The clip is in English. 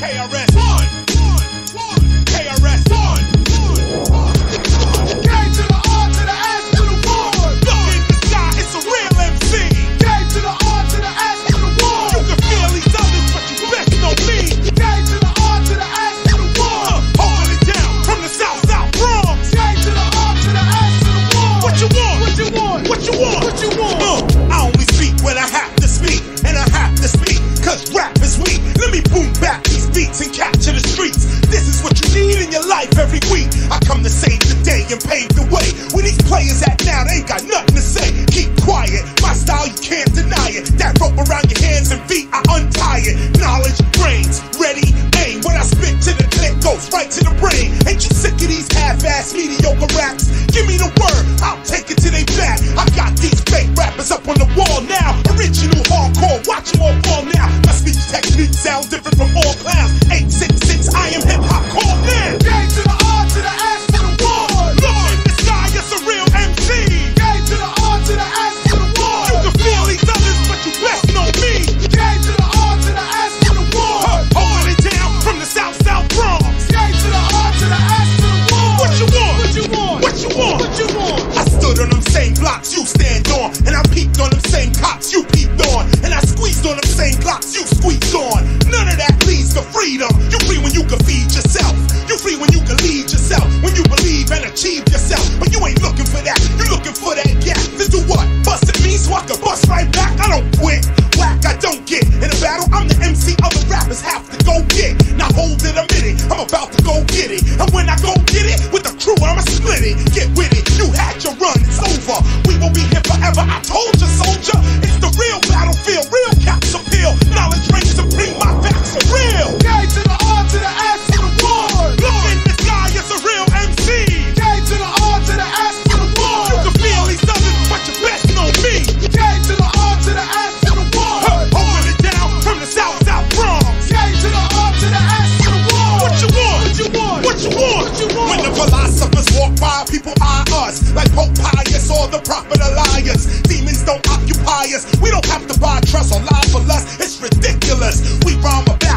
KRS One, KRS One. To the R to the S to the one. Look it's a real MC. To the R to the S to the one. You can feel these others, but you best know me. To the R to the S to the one. Holding it down from the south, south Bronx. To the R to the S to the one. What you want? What you want? What you want? What you want? and paved the way. Where these players at now, they ain't got nothing to say. Keep quiet, my style, you can't deny it. That rope around your hands and feet, I untie it. Knowledge, brains, ready, aim. When I spit to the clip, goes right to the brain. Ain't you sick of these half-ass mediocre raps? Give me the word, I'll take it to they back. I stand We don't have to buy trust or lie for lust. It's ridiculous. We rhyme about